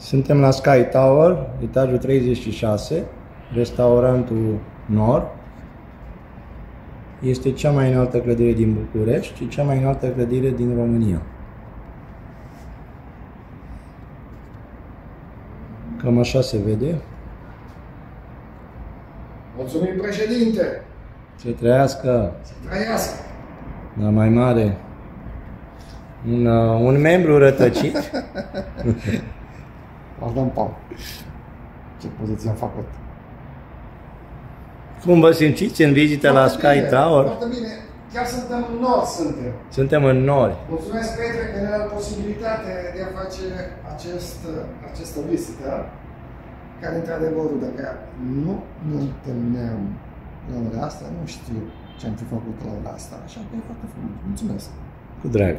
Suntem la Sky Tower, etajul 36, restaurantul Nord. Este cea mai înaltă clădire din București și cea mai înaltă clădire din România. Cam așa se vede. Mulțumim, președinte! Se trăiască Să trăiască! la mai mare un, uh, un membru rătăcit. Pardon, Paul. Ce poziție am făcut? Cum vă simțiți în vizita la Sky bine, Tower? Foarte bine. Chiar suntem în nord, suntem. Suntem în nori. Mulțumesc, Petre, că ne-a dat posibilitate de a face acest, această vizită, care, într-adevăr, dacă nu ne întâlneam la ora asta, nu știu ce am fi făcut la ora asta, așa că e foarte frumos. Mulțumesc! Cu drag.